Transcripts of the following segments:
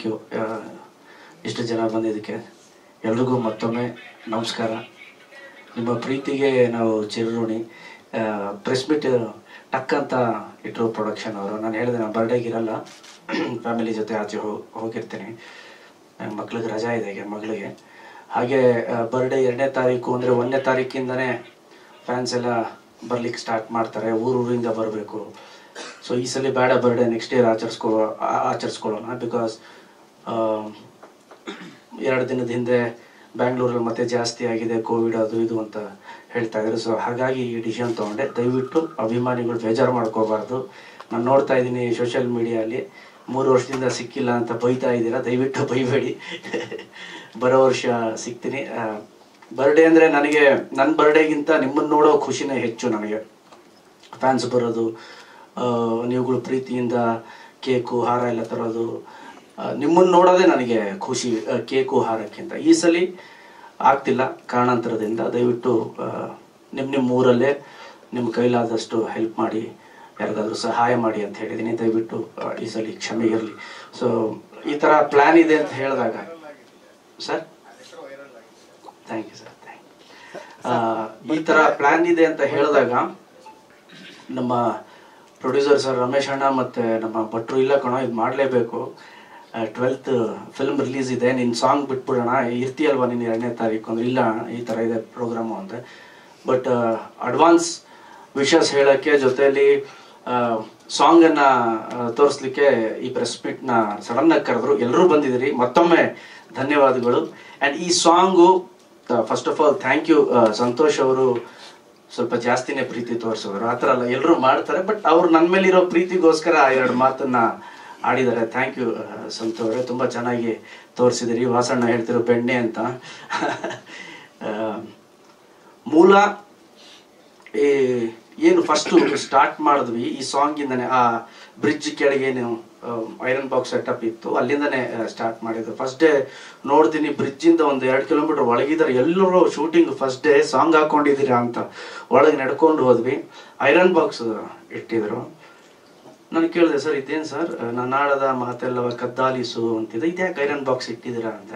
Thank you. ಇಷ್ಟು ಜನ ಬಂದಿದ್ದಕ್ಕೆ ಎಲ್ರಿಗೂ ಮತ್ತೊಮ್ಮೆ ನಮಸ್ಕಾರ. ನಿಮ್ಮ ಪ್ರೀತಿಗೆ ನಾವು ಚಿರಋಣಿ ಪ್ರೆಸ್ ಮೀಟ್ ಟಕ್ ಅಂತ ಇಟ್ಟರು ಪ್ರೊಡಕ್ಷನ್ ಅವರು. ನಾನು ಹೇಳಿದೆ, ನಾನು ಬರ್ಡೇಗೆ ಇರಲ್ಲ. ಫ್ಯಾಮಿಲಿ ಜೊತೆ ಆಚೆ ಹೋಗಿರ್ತೀನಿ. ಮಕ್ಳಿಗೆ ರಜಾ ಇದೆ ಈಗ ಮಗಳಿಗೆ. ಹಾಗೆ ಬರ್ಡೇ ಎರಡನೇ ತಾರೀಕು ಅಂದರೆ ಒಂದನೇ ತಾರೀಕಿಂದನೇ ಫ್ಯಾನ್ಸ್ ಎಲ್ಲ ಬರ್ಲಿಕ್ಕೆ ಸ್ಟಾರ್ಟ್ ಮಾಡ್ತಾರೆ. ಊರೂರಿಂದ ಬರಬೇಕು. ಸೊ ಈ ಸಲ ಬೇಡ ಬರ್ಡೇ ನೆಕ್ಸ್ಟ್ ಇಯರ್ ಆಚರಿಸ್ಕೊ ಆಚರಿಸ್ಕೊಳ್ಳೋಣ. ಬಿಕಾಸ್ ಎರಡು ದಿನದ ಹಿಂದೆ ಬ್ಯಾಂಗ್ಳೂರಲ್ಲಿ ಮತ್ತೆ ಜಾಸ್ತಿ ಆಗಿದೆ, ಕೋವಿಡ್ ಅದು ಇದು ಅಂತ ಹೇಳ್ತಾ ಇದ್ರು. ಸೊ ಹಾಗಾಗಿ ಈ ಡಿಸಿಷನ್ ತೊಗೊಂಡೆ. ದಯವಿಟ್ಟು ಅಭಿಮಾನಿಗಳು ಬೇಜಾರು ಮಾಡ್ಕೋಬಾರ್ದು. ನಾನು ನೋಡ್ತಾ ಇದ್ದೀನಿ ಸೋಷಿಯಲ್ ಮೀಡಿಯಲ್ಲಿ ಮೂರು ವರ್ಷದಿಂದ ಸಿಕ್ಕಿಲ್ಲ ಅಂತ ಬೈತಾ ಇದ್ದೀರಾ? ದಯವಿಟ್ಟು ಬೈಬೇಡಿ. ಬರೋ ವರ್ಷ ಸಿಗ್ತೀನಿ. ಬರ್ಡೇ ಅಂದರೆ ನನಗೆ ನನ್ನ ಬರ್ಡೇಗಿಂತ ನಿಮ್ಮನ್ನು ನೋಡೋ ಖುಷಿನೇ ಹೆಚ್ಚು ನನಗೆ. ಫ್ಯಾನ್ಸ್ ಬರೋದು ನೀವುಗಳು ಪ್ರೀತಿಯಿಂದ ಕೇಕು ಹಾರ ಎಲ್ಲ ತರೋದು ನಿಮ್ಮನ್ನು ನೋಡೋದೇ ನನಗೆ ಖುಷಿ ಕೇಕು ಹಾರಕ್ಕಿಂತ. ಈ ಸಲ ಆಗ್ತಿಲ್ಲ ಕಾರಣಾಂತರದಿಂದ ದಯವಿಟ್ಟು ನಿಮ್ಮ ನಿಮ್ಮ ಊರಲ್ಲೇ ನಿಮ್ಮ ಕೈಲಾದಷ್ಟು ಹೆಲ್ಪ್ ಮಾಡಿ, ಯಾರಿಗಾದರೂ ಸಹಾಯ ಮಾಡಿ ಅಂತ ಹೇಳಿದ್ದೀನಿ. ದಯವಿಟ್ಟು ಈ ಸಲ ಕ್ಷಮೆ ಇರಲಿ. ಸೊ ಈ ಥರ ಪ್ಲ್ಯಾನ್ ಇದೆ ಅಂತ ಹೇಳಿದಾಗ sir thank you sir thank you ಈ ಥರ ಪ್ಲ್ಯಾನ್ ಇದೆ ಅಂತ ಹೇಳಿದಾಗ, ನಮ್ಮ ಪ್ರೊಡ್ಯೂಸರ್ ಸರ್ ರಮೇಶ್ ಅಣ್ಣ ಮತ್ತು ನಮ್ಮ ಭಟ್ರು, ಇಲ್ಲ ಕಣೋ, ಇದು ಮಾಡಲೇಬೇಕು. ಟ್ವೆಲ್ತ್ ಫಿಲ್ಮ್ ರಿಲೀಸ್ ಇದೆ. ನಿನ್ನ ಸಾಂಗ್ ಬಿಟ್ಬಿಡೋಣ. ಇರ್ತೀಯಲ್ವಾ ನೀನು ಎರಡನೇ ತಾರೀಕು ಅಂದ್ರೆ? ಇಲ್ಲ, ಈ ತರ ಇದೆ ಪ್ರೋಗ್ರಾಮು ಅಂತ ಬಟ್ ಅಡ್ವಾನ್ಸ್ ವಿಷಸ್ ಹೇಳೋಕ್ಕೆ ಜೊತೆಯಲ್ಲಿ ಸಾಂಗನ್ನು ತೋರಿಸ್ಲಿಕ್ಕೆ ಈ ಪ್ರೆಸ್ ಸಡನ್ ಆಗಿ ಕರೆದ್ರು. ಎಲ್ಲರೂ ಬಂದಿದ್ದೀರಿ. ಮತ್ತೊಮ್ಮೆ ಧನ್ಯವಾದಗಳು. ಆ್ಯಂಡ್ ಈ song first of all thank you Santosh ಅವರು ಸ್ವಲ್ಪ ಜಾಸ್ತಿನೇ ಪ್ರೀತಿ ತೋರಿಸಿದ್ರು ಆ ಥರ ಎಲ್ಲರೂ ಮಾಡ್ತಾರೆ. ಬಟ್ ಅವ್ರು ನನ್ನ ಮೇಲಿರೋ ಪ್ರೀತಿಗೋಸ್ಕರ ಎರಡು ಮಾತನ್ನ ಆಡಿದ್ದಾರೆ. ಥ್ಯಾಂಕ್ ಯು ಸಂತು ಅವರೇ. ತುಂಬ ಚೆನ್ನಾಗಿ ತೋರಿಸಿದಿರಿ. ವಾಸಣ್ಣ ಹೇಳ್ತಿರೋ ಬೆಣ್ಣೆ ಅಂತ. ಮೂಲ ಈ ಏನು ಫಸ್ಟು ಸ್ಟಾರ್ಟ್ ಮಾಡಿದ್ವಿ. ಈ ಸಾಂಗಿಂದನೇ ಆ ಬ್ರಿಡ್ಜ್ ಕೆಳಗೆ ಏನು ಐರನ್ ಬಾಕ್ಸ್ ಸೆಟಪ್ ಇತ್ತು. ಅಲ್ಲಿಂದನೇ ಸ್ಟಾರ್ಟ್ ಮಾಡಿದ್ರು. ಫಸ್ಟ್ ಡೇ ನೋಡ್ತೀನಿ ಬ್ರಿಡ್ಜ್ ಇಂದ ಒಂದು ಎರಡು ಕಿಲೋಮೀಟರ್ ಒಳಗಿದ್ದಾರೆ. ಎಲ್ಲರೂ ಶೂಟಿಂಗ್ ಫಸ್ಟ್ ಡೇ ಸಾಂಗ್ ಹಾಕೊಂಡಿದ್ದೀರಾ ಅಂತ ಒಳಗೆ ನಡ್ಕೊಂಡು ಹೋದ್ವಿ. ಐರನ್ ಬಾಕ್ಸ್ ಇಟ್ಟಿದ್ರು. ನಾನು ಕೇಳಿದೆ ಸರ್ ಇದೇನು ಸರ್? ನಾನು ಆಡದ ಮಾತೆಲ್ಲವ ಕದ್ದಾಲಿಸು ಅಂತಿದೆ. ಇದ್ಯಾಕೆ ಐರನ್ ಬಾಕ್ಸ್ ಇಟ್ಟಿದ್ದೀರಾ ಅಂತ.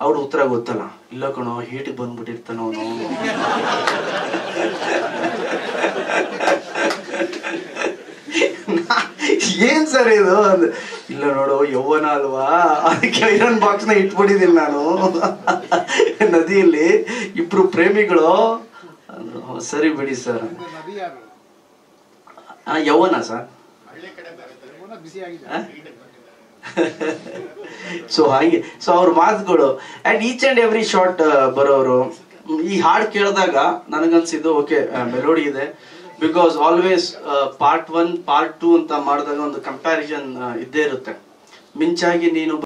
ಅವ್ರ ಉತ್ತರ ಗೊತ್ತಲ್ಲ. ಇಲ್ಲ ಕಣೋ ಹೀಟಿಗೆ ಬಂದ್ಬಿಟ್ಟಿರ್ತಾನೋ ಏನ್ ಸರ್ ಇದು? ಅಂದೆ. ಇಲ್ಲ ನೋಡು ಯೌವನ ಅಲ್ವಾ ಅದಕ್ಕೆ ಐರನ್ ಬಾಕ್ಸ್ನ ಇಟ್ಬಿಟ್ಟಿದ್ದೀನಿ ನಾನು. ನದಿಯಲ್ಲಿ ಇಬ್ರು ಪ್ರೇಮಿಗಳು. ಅಂದ್ರು, ಸರಿ ಬಿಡಿ ಸರ್. ಯೌವನ ಸರ್? ಸೊ ಹಾಗೆ. ಸೊ ಅವ್ರ ಮಾತುಗಳು. And each and every short ಬರೋರು ಈ ಹಾಡು ಕೇಳಿದಾಗ ನನಗನ್ಸಿದ್ದು ಓಕೆ ಮೆಲೋಡಿ ಇದೆ. Because always part one part two ಅಂತ ಮಾಡಿದಾಗ ಒಂದು ಕಂಪ್ಯಾರಿಸನ್ ಇದ್ದೇ ಇರುತ್ತೆ. ಮಿಂಚಾಗಿ ನೀನು